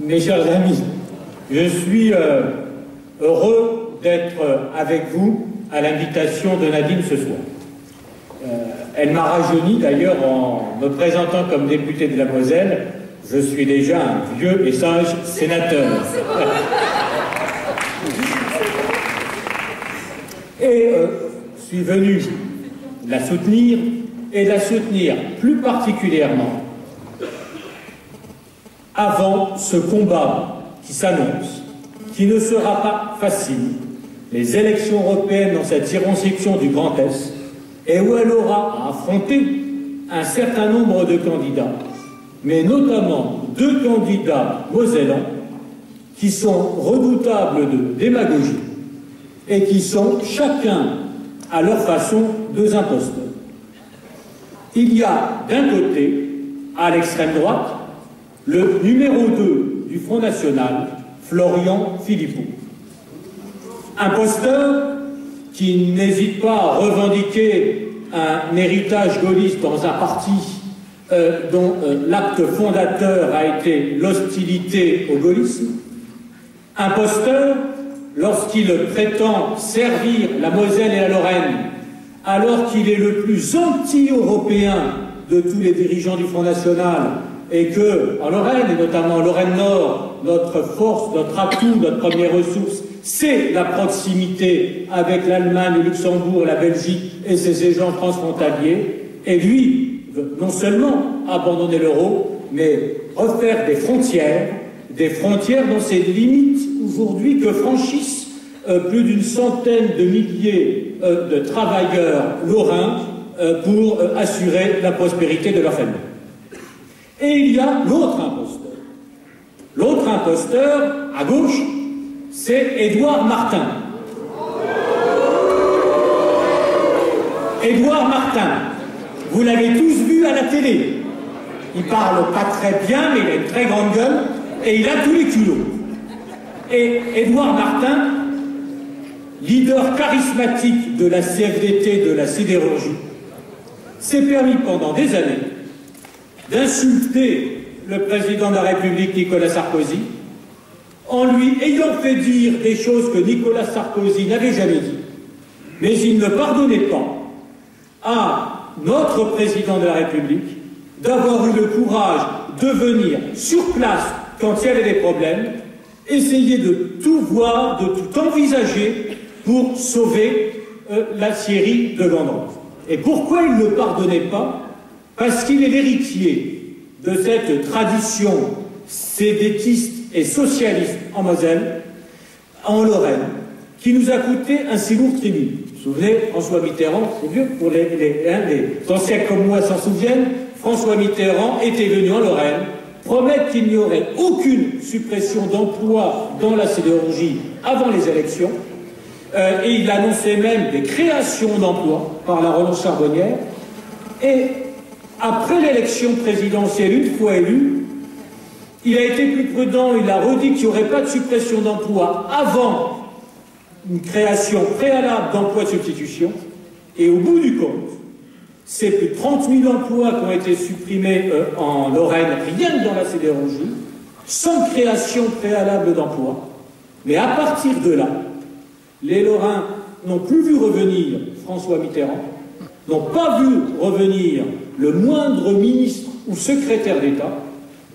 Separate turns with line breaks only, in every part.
mes chers amis, je suis euh, heureux d'être avec vous à l'invitation de Nadine ce soir. Euh, elle m'a rajeuni d'ailleurs en me présentant comme député de la Moselle. Je suis déjà un vieux et sage sénateur. Et euh, suis venu la soutenir et la soutenir plus particulièrement avant ce combat qui s'annonce, qui ne sera pas facile, les élections européennes dans cette circonscription du Grand Est, et où elle aura à affronter un certain nombre de candidats, mais notamment deux candidats mosellans qui sont redoutables de démagogie et qui sont chacun à leur façon deux imposteurs. Il y a d'un côté, à l'extrême droite, le numéro 2 du Front National, Florian Philippot. Imposteur qui n'hésite pas à revendiquer un héritage gaulliste dans un parti euh, dont euh, l'acte fondateur a été l'hostilité au gaullisme. Imposteur lorsqu'il prétend servir la Moselle et la Lorraine alors qu'il est le plus anti-européen de tous les dirigeants du Front National et que, en Lorraine, et notamment en Lorraine Nord, notre force, notre atout, notre première ressource, c'est la proximité avec l'Allemagne, le Luxembourg, la Belgique et ses agents transfrontaliers. Et lui non seulement abandonner l'euro, mais refaire des frontières, des frontières dont c'est limites aujourd'hui que franchissent euh, plus d'une centaine de milliers euh, de travailleurs lorrains euh, pour assurer la prospérité de leur famille. Et il y a l'autre imposteur. L'autre imposteur, à gauche, c'est Édouard Martin. Édouard Martin, vous l'avez tous vu à la télé. Il parle pas très bien, mais il a une très grande gueule et il a tous les culots. Et Édouard Martin, leader charismatique de la CFDT, de la sidérurgie, s'est permis pendant des années d'insulter le président de la République Nicolas Sarkozy en lui ayant fait dire des choses que Nicolas Sarkozy n'avait jamais dit. Mais il ne pardonnait pas à notre président de la République d'avoir eu le courage de venir sur place quand il y avait des problèmes, essayer de tout voir, de tout envisager pour sauver euh, la Syrie de Gandalf. Et pourquoi il ne pardonnait pas Parce qu'il est l'héritier de cette tradition sédétiste et socialiste en Moselle, en Lorraine, qui nous a coûté un si lourd tribut. Vous vous souvenez, François Mitterrand, c'est vieux, pour les, hein, anciens comme moi s'en souviennent, François Mitterrand était venu en Lorraine promettre qu'il n'y aurait aucune suppression d'emplois dans la sidérurgie avant les élections, euh, et il annonçait même des créations d'emplois par la relance charbonnière, et après l'élection présidentielle, une fois élu, il a été plus prudent, il a redit qu'il n'y aurait pas de suppression d'emplois avant une création préalable d'emplois de substitution, et au bout du compte, c'est plus de 30 000 emplois qui ont été supprimés euh, en Lorraine, rien que dans la sidérurgie, sans création préalable d'emplois. Mais à partir de là, les Lorrains n'ont plus vu revenir François Mitterrand, n'ont pas vu revenir le moindre ministre ou secrétaire d'État.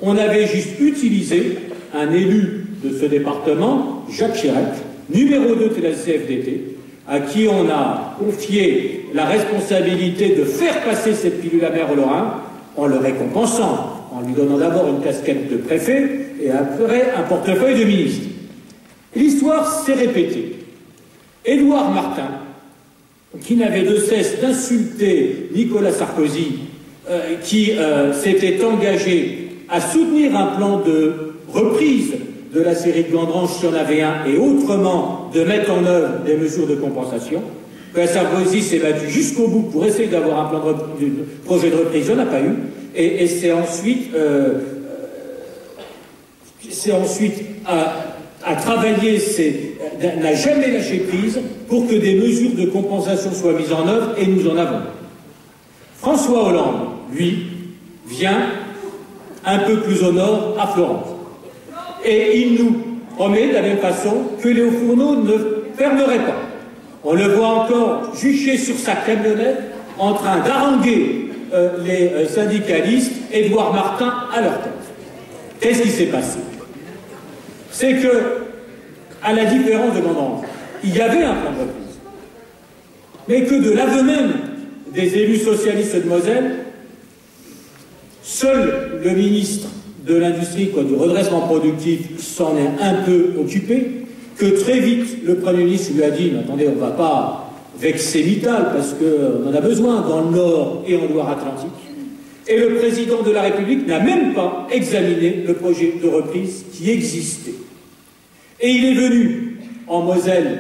On avait juste utilisé un élu de ce département, Jacques Chirac, numéro 2 de la CFDT, à qui on a confié la responsabilité de faire passer cette pilule amère au Lorrain en le récompensant, en lui donnant d'abord une casquette de préfet et après un portefeuille de ministre. L'histoire s'est répétée. Édouard Martin, qui n'avait de cesse d'insulter Nicolas Sarkozy, euh, qui euh, s'était engagé à soutenir un plan de reprise de la série de Gandrange si on avait un, et autrement de mettre en œuvre des mesures de compensation. Quand Sarkozy s'est battu jusqu'au bout pour essayer d'avoir un plan de, projet de reprise, il n'en a pas eu. Et, c'est ensuite, euh, c'est ensuite à, à travailler, n'a jamais lâché prise pour que des mesures de compensation soient mises en œuvre, et nous en avons. François Hollande, lui, vient un peu plus au nord, à Florence. Et il nous promet de la même façon que les hauts fourneaux ne fermeraient pas. On le voit encore jucher sur sa camionnette en train d'haranguer euh, les euh, syndicalistes, Édouard Martin à leur tête. Qu'est-ce qui s'est passé? C'est que, à la différence de mon il y avait un plan de reprise, mais que de l'aveu même des élus socialistes de Moselle, seul le ministre de l'Industrie, quoi, du redressement productif, s'en est un peu occupé, que très vite le Premier ministre lui a dit, mais attendez, on ne va pas vexer Mittal parce qu'on en a besoin dans le Nord et en Loire-Atlantique. Et le président de la République n'a même pas examiné le projet de reprise qui existait. Et il est venu en Moselle,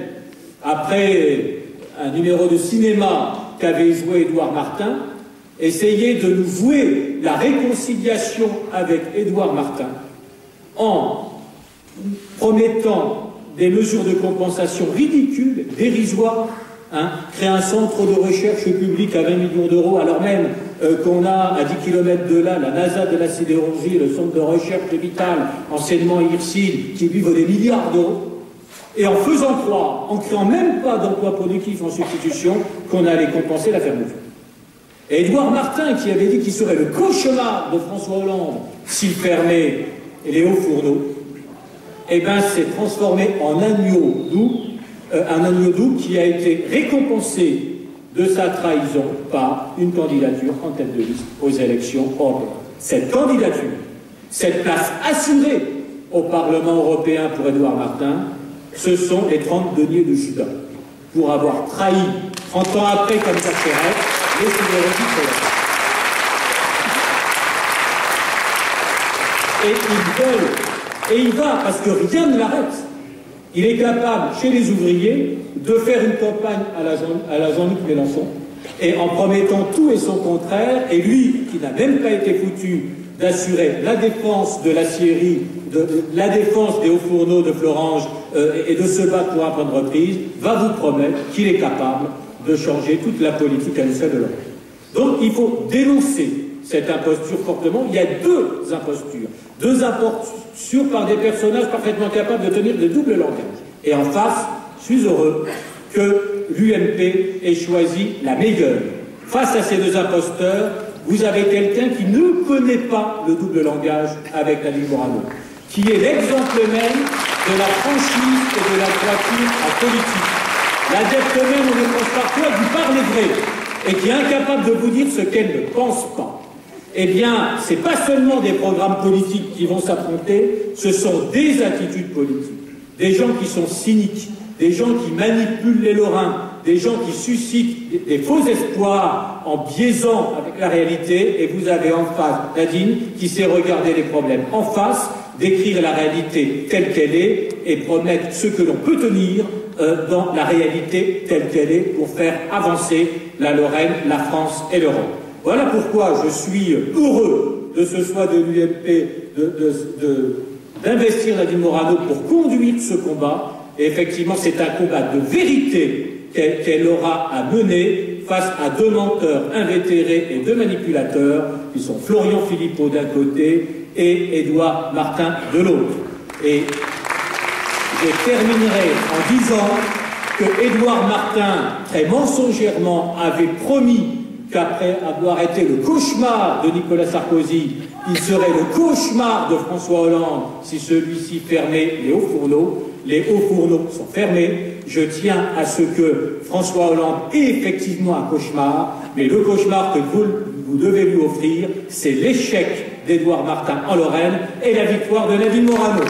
après un numéro de cinéma qu'avait joué Édouard Martin, essayer de nous vouer la réconciliation avec Édouard Martin en promettant des mesures de compensation ridicules, dérisoires, hein, créer un centre de recherche public à 20 millions d'euros, alors même euh, qu'on a à 10 km de là la NASA de la sidérurgie, le centre de recherche vitale, enseignement IRSID, qui lui vaut des milliards d'euros, et en faisant croire, en créant même pas d'emplois productifs en substitution, qu'on allait compenser la fermeture. Et Édouard Martin, qui avait dit qu'il serait le cauchemar de François Hollande s'il fermait les hauts fourneaux, eh bien, s'est transformé en agneau doux, euh, un agneau doux qui a été récompensé de sa trahison par une candidature en tête de liste aux élections européennes. Cette candidature, cette place assurée au Parlement européen pour Édouard Martin, ce sont les 30 deniers de Judas, pour avoir trahi, 30 ans après, comme ça Et il va, parce que rien ne l'arrête. Il est capable, chez les ouvriers, de faire une campagne à la, Jean, luc Mélenchon, et en promettant tout et son contraire, et lui, qui n'a même pas été foutu d'assurer la défense de l'acierie, de, la défense des hauts fourneaux de Florange, euh, et de se battre pour un point de reprise, va vous promettre qu'il est capable de changer toute la politique à l'échelle de l'Europe. Donc il faut dénoncer cette imposture fortement. Il y a deux impostures. Deux impostures par des personnages parfaitement capables de tenir le double langage. Et en face, je suis heureux que l'UMP ait choisi la meilleure. Face à ces deux imposteurs, vous avez quelqu'un qui ne connaît pas le double langage avec Nadine Morano, qui est l'exemple même de la franchise et de la droiture en politique. L'adepte même, on pense pas vous parlez vrai, et qui est incapable de vous dire ce qu'elle ne pense pas. Eh bien, ce n'est pas seulement des programmes politiques qui vont s'affronter, ce sont des attitudes politiques, des gens qui sont cyniques, des gens qui manipulent les Lorrains, des gens qui suscitent des faux espoirs en biaisant avec la réalité, et vous avez en face Nadine qui sait regarder les problèmes en face, décrire la réalité telle qu'elle est et promettre ce que l'on peut tenir euh, dans la réalité telle qu'elle est pour faire avancer la Lorraine, la France et l'Europe. Voilà pourquoi je suis heureux de ce choix de l'UMP d'investir Nadine Morano pour conduire ce combat. Et effectivement, c'est un combat de vérité qu'elle aura à mener face à deux menteurs invétérés et deux manipulateurs, qui sont Florian Philippot d'un côté et Édouard Martin de l'autre. Et je terminerai en disant que Édouard Martin, très mensongèrement, avait promis qu'après avoir été le cauchemar de Nicolas Sarkozy, il serait le cauchemar de François Hollande si celui-ci fermait les hauts fourneaux. Les hauts fourneaux sont fermés. Je tiens à ce que François Hollande ait effectivement un cauchemar, mais le cauchemar que vous, devez lui offrir, c'est l'échec d'Édouard Martin en Lorraine et la victoire de Nadine Morano.